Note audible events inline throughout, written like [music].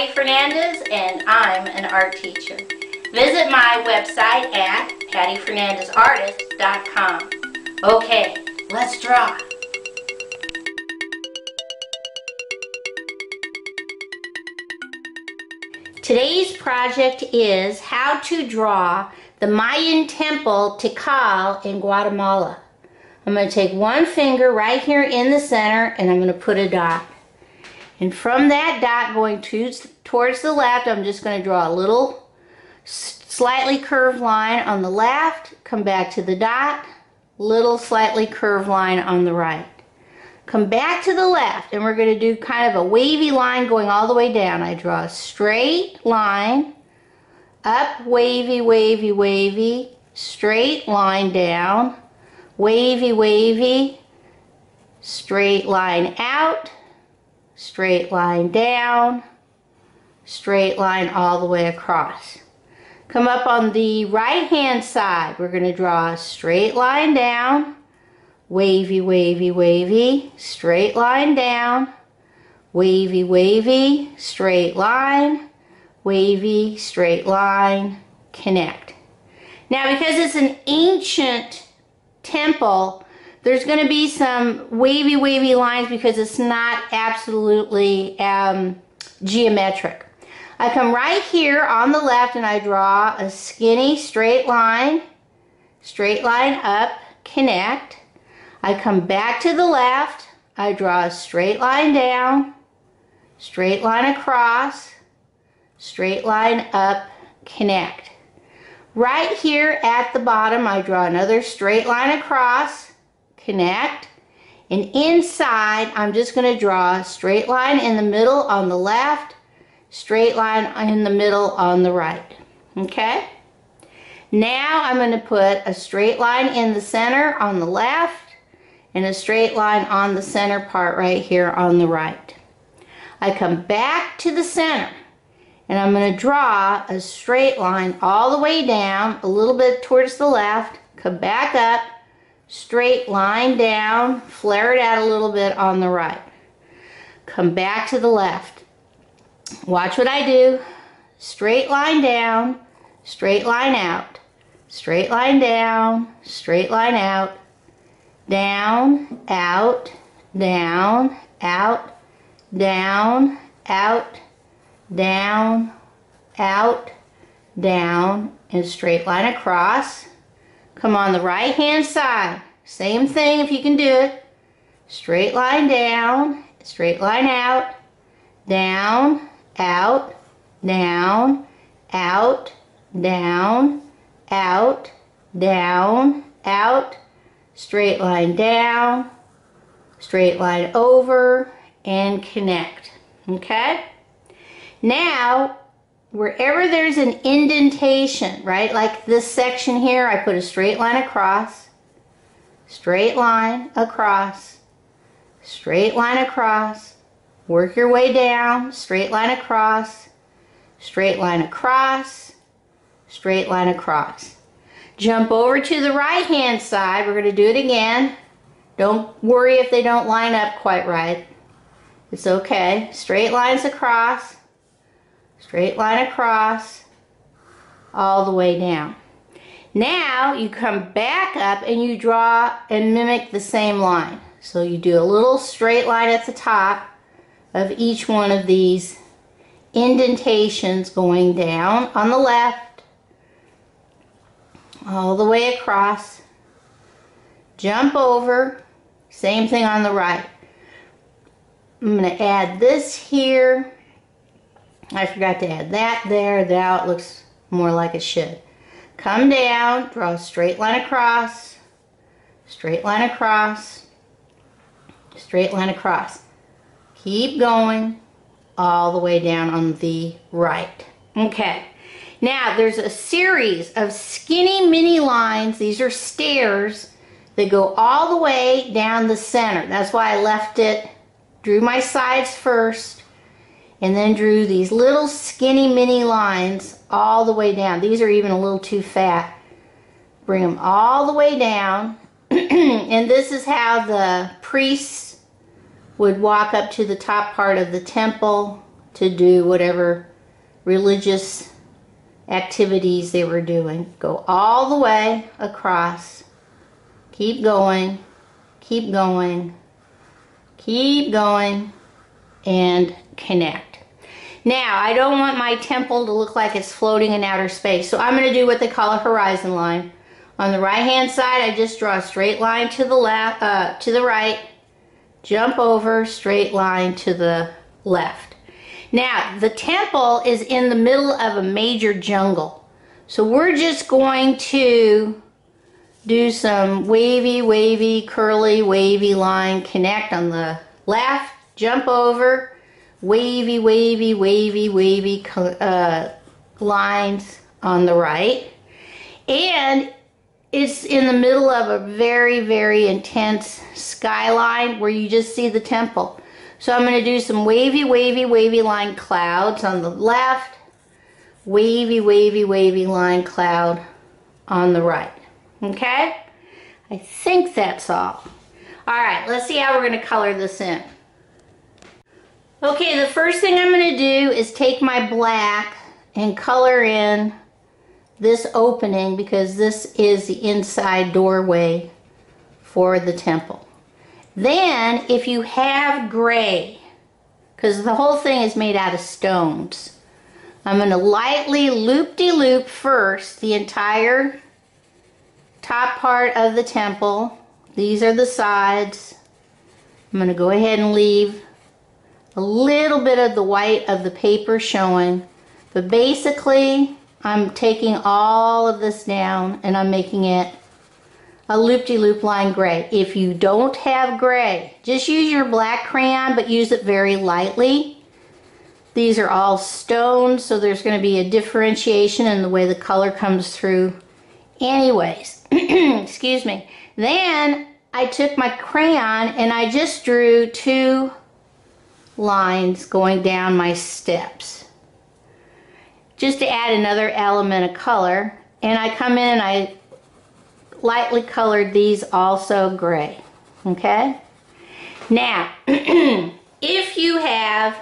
Patty Fernandez and I'm an art teacher. Visit my website at pattyfernandezartist.com. Okay, let's draw. Today's project is how to draw the Mayan temple Tikal in Guatemala. I'm going to take one finger right here in the center and I'm going to put a dot. And from that dot going to, towards the left, I'm just going to draw a little slightly curved line on the left, come back to the dot, little slightly curved line on the right. Come back to the left and we're going to do kind of a wavy line going all the way down. I draw a straight line, up, wavy, wavy, wavy, straight line down, wavy, wavy, straight line out, straight line down, straight line all the way across. Come up on the right hand side. We're going to draw a straight line down, wavy, wavy, wavy, straight line down, wavy, wavy, straight line, wavy, straight line, connect. Now because it's an ancient temple, there's going to be some wavy, wavy lines because it's not absolutely um, geometric. I come right here on the left and I draw a skinny straight line, straight line up, connect. I come back to the left, I draw a straight line down, straight line across, straight line up, connect. Right here at the bottom, I draw another straight line across, connect, and inside, I'm just going to draw a straight line in the middle on the left, straight line in the middle on the right. Okay? Now I'm going to put a straight line in the center on the left and a straight line on the center part right here on the right. I come back to the center and I'm going to draw a straight line all the way down a little bit towards the left, come back up, straight line down, flare it out a little bit on the right. Come back to the left Watch what I do. Straight line down, straight line out, straight line down, straight line out, down, out, down, out, down, out, down, out, down, and straight line across. Come on the right hand side. Same thing if you can do it. Straight line down, straight line out, down, out, down, out, down, out, down, out, straight line down, straight line over, and connect. Okay? Now, wherever there's an indentation, right, like this section here, I put a straight line across, straight line across, straight line across, Work your way down, straight line across, straight line across, straight line across. Jump over to the right hand side. We're going to do it again. Don't worry if they don't line up quite right. It's okay. Straight lines across, straight line across, all the way down. Now you come back up and you draw and mimic the same line. So you do a little straight line at the top of each one of these indentations going down on the left all the way across jump over same thing on the right I'm going to add this here I forgot to add that there now it looks more like it should come down draw a straight line across straight line across straight line across Keep going all the way down on the right. Okay. Now, there's a series of skinny mini lines. These are stairs that go all the way down the center. That's why I left it, drew my sides first, and then drew these little skinny mini lines all the way down. These are even a little too fat. Bring them all the way down. [clears throat] and this is how the priests would walk up to the top part of the temple to do whatever religious activities they were doing. Go all the way across. Keep going, keep going, keep going, and connect. Now, I don't want my temple to look like it's floating in outer space, so I'm going to do what they call a horizon line. On the right hand side, I just draw a straight line to the left, uh, to the right, jump over, straight line to the left. Now, the temple is in the middle of a major jungle. So we're just going to do some wavy, wavy, curly, wavy line, connect on the left, jump over, wavy, wavy, wavy, wavy uh, lines on the right. And it's in the middle of a very, very intense skyline where you just see the temple. So I'm going to do some wavy, wavy, wavy line clouds on the left, wavy, wavy, wavy line cloud on the right. Okay? I think that's all. All right, let's see how we're going to color this in. Okay, the first thing I'm going to do is take my black and color in this opening because this is the inside doorway for the temple. Then, if you have gray, because the whole thing is made out of stones, I'm going to lightly loop-de-loop -loop first the entire top part of the temple. These are the sides. I'm going to go ahead and leave a little bit of the white of the paper showing. But basically, I'm taking all of this down and I'm making it a loop-de-loop -loop line gray. If you don't have gray, just use your black crayon, but use it very lightly. These are all stones, so there's going to be a differentiation in the way the color comes through anyways. [clears throat] Excuse me. Then I took my crayon and I just drew two lines going down my steps just to add another element of color. And I come in and I lightly colored these also gray. Okay? Now, [clears throat] if you have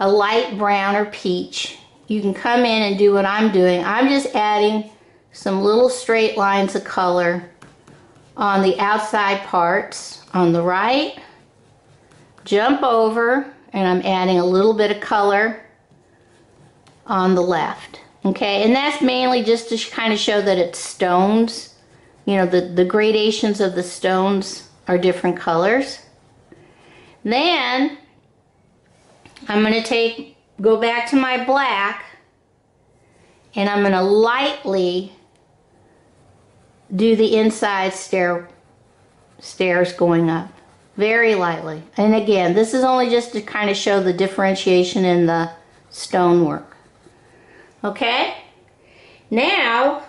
a light brown or peach, you can come in and do what I'm doing. I'm just adding some little straight lines of color on the outside parts on the right. Jump over and I'm adding a little bit of color on the left. Okay, and that's mainly just to kind of show that it's stones. You know, the, the gradations of the stones are different colors. Then, I'm going to take, go back to my black, and I'm going to lightly do the inside stair, stairs going up. Very lightly. And again, this is only just to kind of show the differentiation in the stonework. Okay? Now,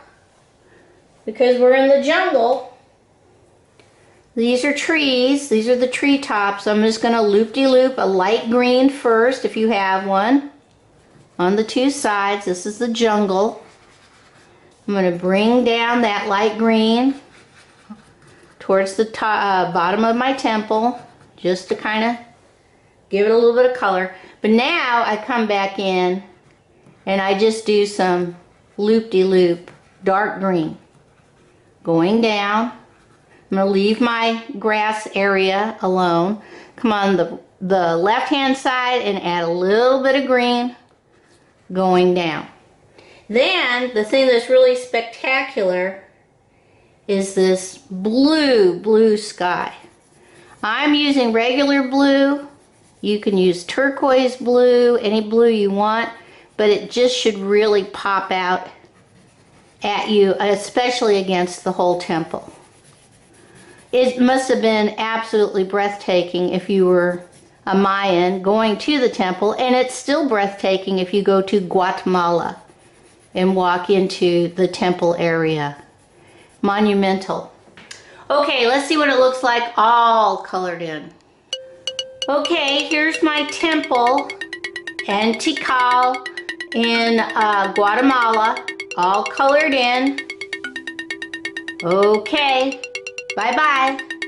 because we're in the jungle, these are trees. These are the tree tops. I'm just going to loop-de-loop a light green first, if you have one, on the two sides. This is the jungle. I'm going to bring down that light green towards the top, uh, bottom of my temple, just to kind of give it a little bit of color. But now I come back in and I just do some loop-de-loop -loop, dark green. Going down. I'm going to leave my grass area alone. Come on the the left hand side and add a little bit of green. Going down. Then the thing that's really spectacular is this blue blue sky I'm using regular blue you can use turquoise blue any blue you want but it just should really pop out at you, especially against the whole temple. It must have been absolutely breathtaking if you were a Mayan going to the temple, and it's still breathtaking if you go to Guatemala and walk into the temple area. Monumental. Okay, let's see what it looks like all colored in. Okay, here's my temple and Tikal in uh, Guatemala, all colored in. Okay, bye-bye.